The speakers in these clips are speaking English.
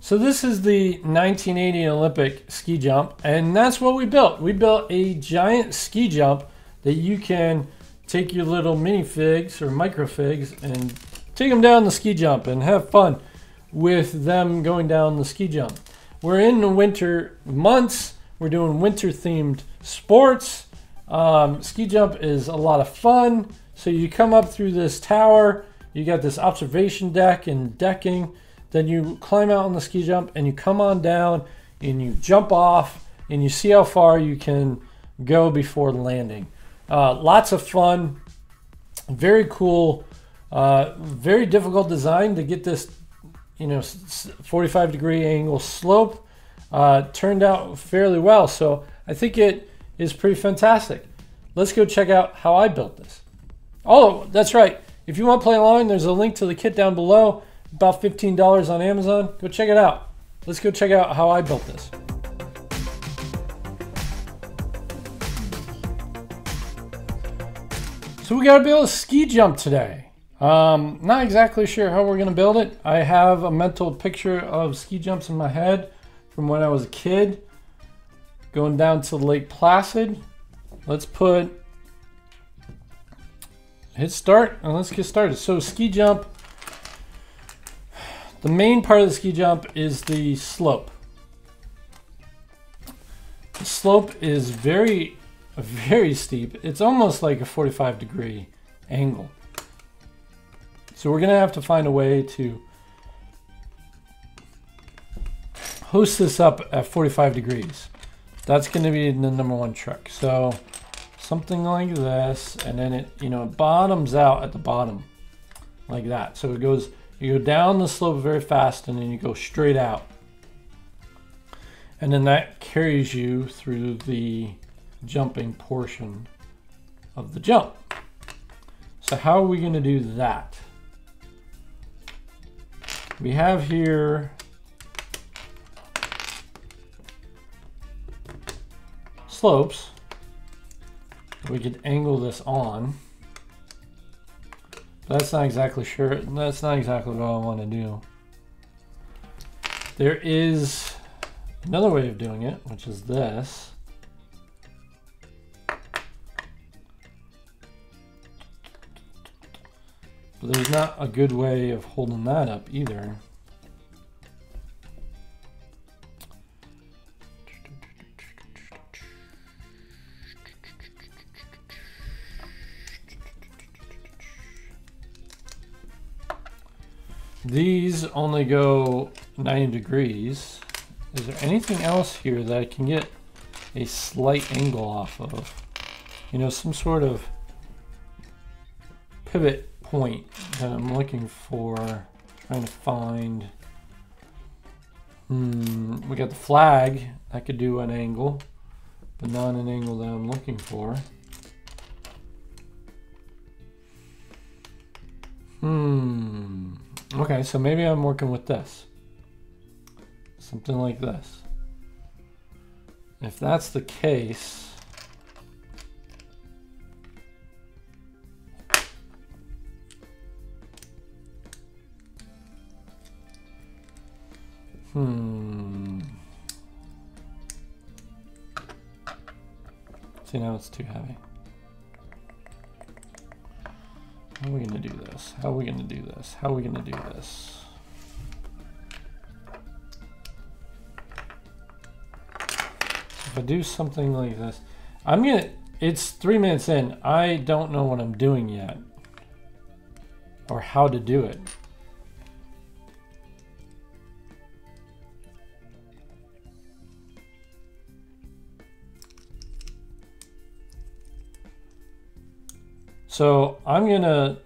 So this is the 1980 Olympic ski jump, and that's what we built. We built a giant ski jump that you can take your little minifigs or microfigs and take them down the ski jump and have fun with them going down the ski jump. We're in the winter months. We're doing winter themed sports. Um, ski jump is a lot of fun. So you come up through this tower, you got this observation deck and decking. Then you climb out on the ski jump and you come on down and you jump off and you see how far you can go before landing. Uh, lots of fun, very cool, uh, very difficult design to get this, you know, 45 degree angle slope. Uh, turned out fairly well, so I think it is pretty fantastic. Let's go check out how I built this. Oh, that's right. If you want to play along, there's a link to the kit down below about $15 on Amazon. Go check it out. Let's go check out how I built this. So we got to build a ski jump today. Um, not exactly sure how we're going to build it. I have a mental picture of ski jumps in my head from when I was a kid going down to Lake Placid. Let's put hit start and let's get started. So ski jump the main part of the ski jump is the slope. The slope is very, very steep. It's almost like a 45 degree angle. So we're gonna have to find a way to host this up at 45 degrees. That's gonna be the number one trick. So something like this, and then it, you know, it bottoms out at the bottom like that. So it goes you go down the slope very fast and then you go straight out. And then that carries you through the jumping portion of the jump. So how are we going to do that? We have here slopes. We could angle this on. That's not exactly sure. That's not exactly what I want to do. There is another way of doing it, which is this. But there's not a good way of holding that up either. These only go 90 degrees. Is there anything else here that I can get a slight angle off of? You know, some sort of pivot point that I'm looking for. Trying to find. Hmm, we got the flag. I could do an angle, but not an angle that I'm looking for. Hmm. Okay, so maybe I'm working with this. Something like this. If that's the case, hmm. See, now it's too heavy. How are we to do this? How are we going to do this? How are we going to do this? If I do something like this, I'm to, it's three minutes in. I don't know what I'm doing yet or how to do it. So I'm gonna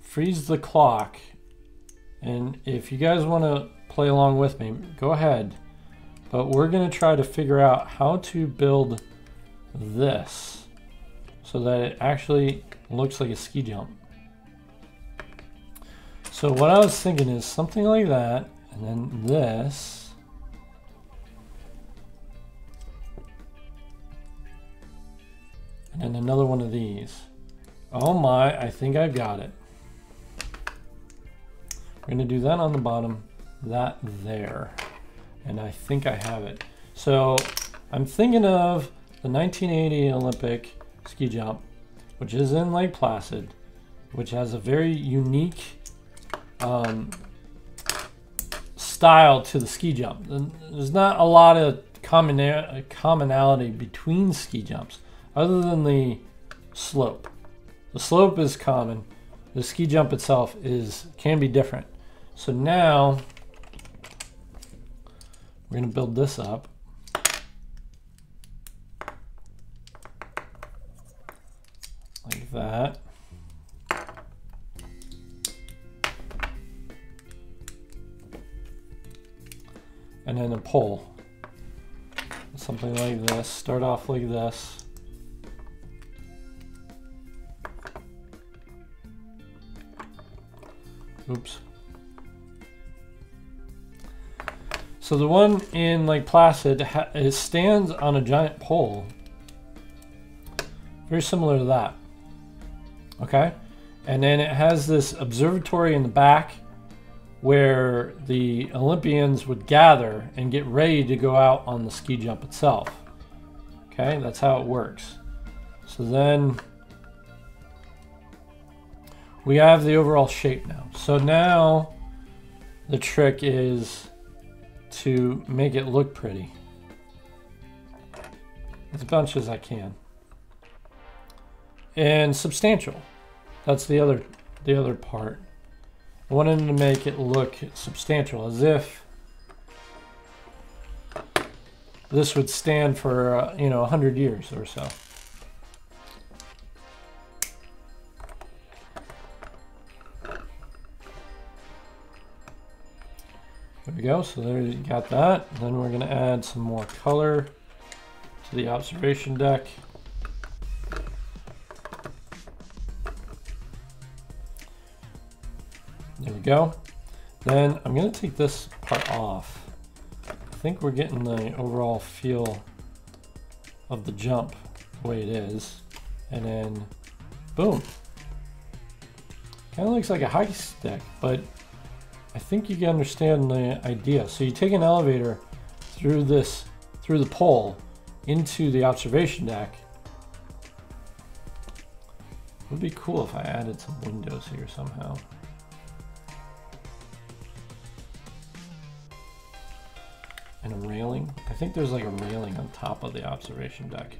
freeze the clock and if you guys want to play along with me, go ahead. But we're gonna try to figure out how to build this so that it actually looks like a ski jump. So what I was thinking is something like that, and then this. And then another one of these. Oh my, I think I've got it. We're gonna do that on the bottom that there. And I think I have it. So I'm thinking of the 1980 Olympic ski jump, which is in Lake Placid, which has a very unique um, style to the ski jump. There's not a lot of commonality between ski jumps other than the slope. The slope is common. The ski jump itself is can be different. So now we're going to build this up. Like that. And then a pole. Something like this. Start off like this. Oops. So the one in Lake Placid it stands on a giant pole. Very similar to that. Okay? And then it has this observatory in the back where the Olympians would gather and get ready to go out on the ski jump itself. Okay, that's how it works. So then we have the overall shape now. So now the trick is to make it look pretty. As much as I can. And substantial. That's the other the other part. I wanted to make it look substantial, as if this would stand for, uh, you know, 100 years or so. We go, so there you got that. Then we're gonna add some more color to the observation deck. There we go. Then I'm gonna take this part off. I think we're getting the overall feel of the jump the way it is. And then, boom. Kind of looks like a high stick, but I think you can understand the idea. So you take an elevator through this, through the pole into the observation deck. It would be cool if I added some windows here somehow. And a railing. I think there's like a railing on top of the observation deck.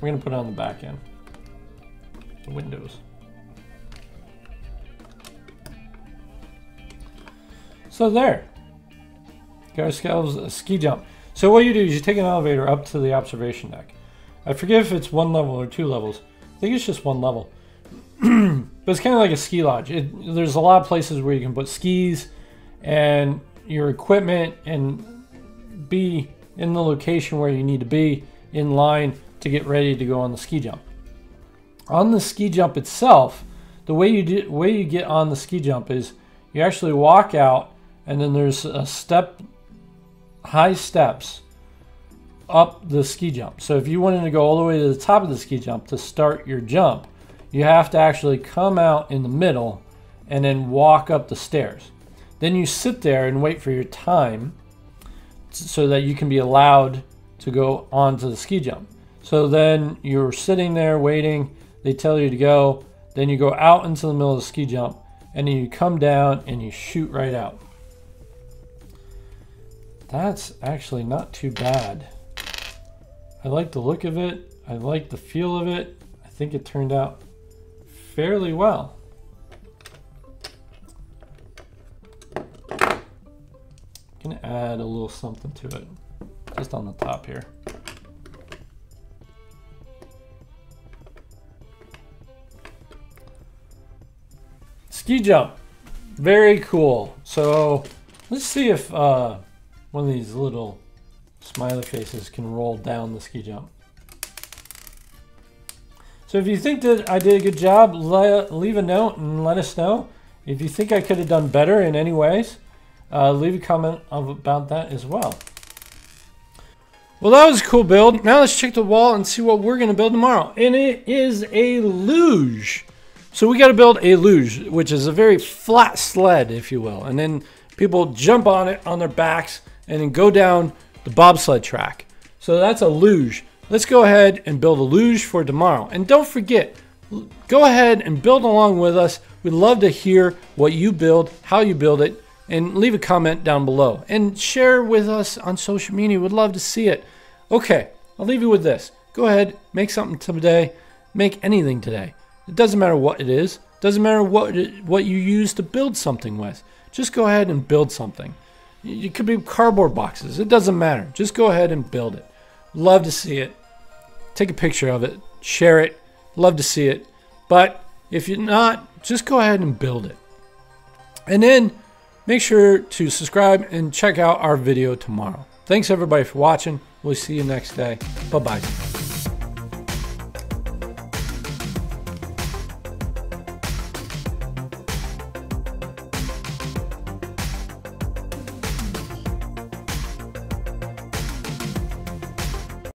We're to put it on the back end. The windows. So there. Got ourselves a ski jump. So what you do is you take an elevator up to the observation deck. I forget if it's one level or two levels. I think it's just one level. but it's kind of like a ski lodge. It, there's a lot of places where you can put skis and your equipment and be in the location where you need to be in line to get ready to go on the ski jump. On the ski jump itself, the way you do, way you get on the ski jump is you actually walk out and then there's a step high steps up the ski jump. So if you wanted to go all the way to the top of the ski jump to start your jump, you have to actually come out in the middle and then walk up the stairs. Then you sit there and wait for your time so that you can be allowed to go onto the ski jump. So then you're sitting there waiting, they tell you to go, then you go out into the middle of the ski jump, and then you come down and you shoot right out. That's actually not too bad. I like the look of it. I like the feel of it. I think it turned out fairly well. I'm gonna add a little something to it just on the top here. Ski jump, very cool. So let's see if uh, one of these little smiley faces can roll down the ski jump. So if you think that I did a good job, leave a note and let us know. If you think I could have done better in any ways, uh, leave a comment about that as well. Well, that was a cool build. Now let's check the wall and see what we're going to build tomorrow. And it is a luge. So we got to build a luge, which is a very flat sled, if you will. And then people jump on it on their backs and then go down the bobsled track. So that's a luge. Let's go ahead and build a luge for tomorrow. And don't forget, go ahead and build along with us. We'd love to hear what you build, how you build it, and leave a comment down below. And share with us on social media. We'd love to see it. Okay, I'll leave you with this. Go ahead, make something today. Make anything today. It doesn't matter what it is. It doesn't matter what it, what you use to build something with. Just go ahead and build something. It could be cardboard boxes. It doesn't matter. Just go ahead and build it. Love to see it. Take a picture of it. Share it. Love to see it. But if you're not, just go ahead and build it. And then make sure to subscribe and check out our video tomorrow. Thanks everybody for watching. We'll see you next day. Bye bye.